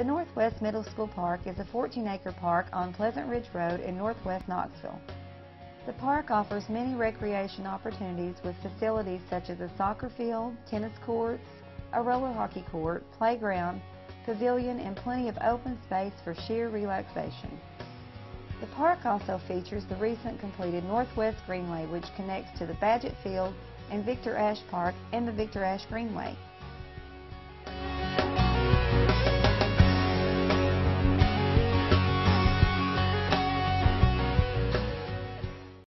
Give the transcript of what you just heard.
The Northwest Middle School Park is a 14-acre park on Pleasant Ridge Road in northwest Knoxville. The park offers many recreation opportunities with facilities such as a soccer field, tennis courts, a roller hockey court, playground, pavilion, and plenty of open space for sheer relaxation. The park also features the recent completed Northwest Greenway which connects to the Badgett Field and Victor Ashe Park and the Victor Ashe Greenway.